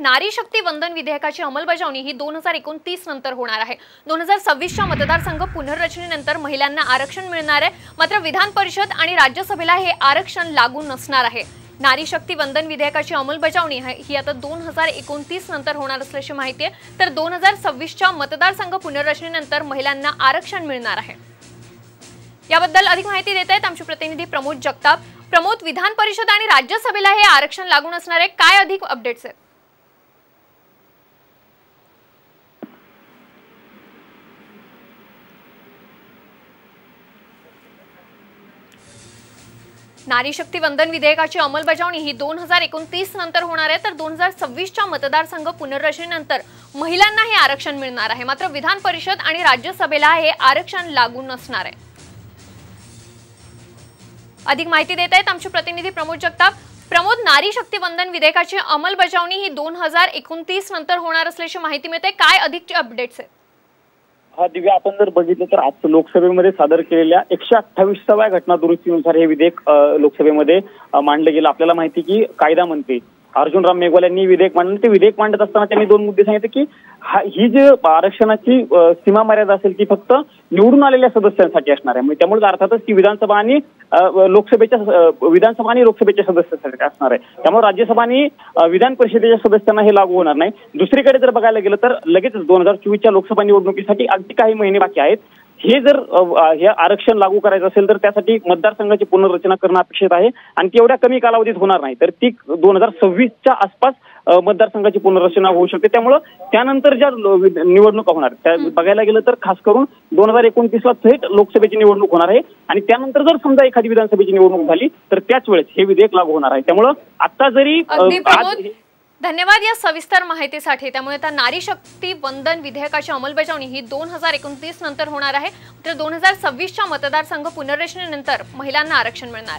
नारी शक्ती वंदन विधेयकाची अंमलबजावणी ही दोन हजार एकोणतीस नंतर होणार आहे. दोन हजार सव्वीसच्या मतदारसंघ पुनर्रचनेनंतर महिलांना आरक्षण मिळणार आहे. मात्र विधान परिषद आणि राज्यसभेला हे आरक्षण लागू नसणार आहे. नारी शक्ती वंदन विधेयकाची अंमलबजावणी आहे. ही आता दोन हजार एकोणतीस नंतर होणार असल्याची माहिती आहे. तर दोन हजार सव्वीसच्या मतदारसंघ पुनर्रचनेनंतर महिलांना आरक्षण मिळणार आहे. याबद्दल अधिक माहिती देत आहेत आमचे प्रतिनिधी प्रमोद जगताप. प्रमोद विधान परिषद आणि राज्यसभेला हे आरक्षण लागू नसणार आहे. काय अधिक अपडेट्स आहेत? नारी शक्ती वंदन विधेयकाची अंमलबजावणी ही दोन हजार एकोणतीस नंतर होणार आहे. तर दोन हजार सव्वीसच्या मतदारसंघ पुनर्रचनेनंतर महिलांना हे आरक्षण मिळणार आहे. मात्र विधान परिषद आणि राज्यसभेला हे आरक्षण लागू नसणार आहे. अधिक माहिती देत आहेत आमचे प्रतिनिधी प्रमोद जगताप. प्रमोद नारी शक्ती वंदन विधेयकाची अंमलबजावणी ही दोन हजार एकोणतीस नंतर होणार असल्याची माहिती मिळते. काय अधिकचे अपडेट्स आहेत? हा दिव्या आपण जर बघितलं तर आज लोकसभेमध्ये सादर केलेल्या एकशे अठ्ठावीसाव्या घटना दुरुस्तीनुसार हे विधेयक लोकसभेमध्ये मांडलं गेलं. आपल्याला माहिती की कायदा मंत्री अर्जुनराम मेघवाल यांनी विधेयक मांडलं. ते विधेयक मांडत असताना त्यांनी दोन मुद्दे सांगितले की हा ही जी आरक्षणाची सीमा मर्यादा असेल ती फक्त निवडून आलेल्या सदस्यांसाठी असणार आहे. म्हणजे त्यामुळे अर्थातच ती विधानसभा आणि लोकसभेच्या विधानसभा आणि लोकसभेच्या सदस्यांसाठी असणार आहे. त्यामुळे राज्यसभा आणि विधान परिषदेच्या सदस्यांना हे लागू होणार नाही. दुसरीकडे जर बघायला गेलं तर लगेच दोन हजार चोवीसच्या लोकसभा निवडणुकीसाठी अगदी काही महिने बाकी आहेत. हे जर हे आरक्षण लागू करायचं असेल तर त्यासाठी मतदारसंघाची पुनर्रचना करणं अपेक्षित आहे. आणि ती एवढ्या कमी कालावधीत होणार नाही. तर ती दोन हजार सव्वीसच्या आसपास मतदारसंघाची पुनर्रचना होऊ शकते. त्यामुळं त्यानंतर ज्या निवडणुका होणार त्या बघायला गेलं तर खास करून दोन हजार एकोणतीसला थेट लोकसभेची निवडणूक होणार आहे. आणि त्यानंतर जर समजा एखादी विधानसभेची निवडणूक झाली तर त्याच वेळेस हे विधेयक लागू होणार आहे. त्यामुळं आता जरी धन्यवाद या सविस्तर माहितीसाठी. त्यामुळे आता नारी शक्ती वंदन विधेयकाची अंमलबजावणी ही दोन हजार एकोणतीस नंतर होणार आहे. तर दोन हजार सव्वीसच्या मतदारसंघ पुनर्रचनेनंतर महिलांना आरक्षण मिळणार आहे.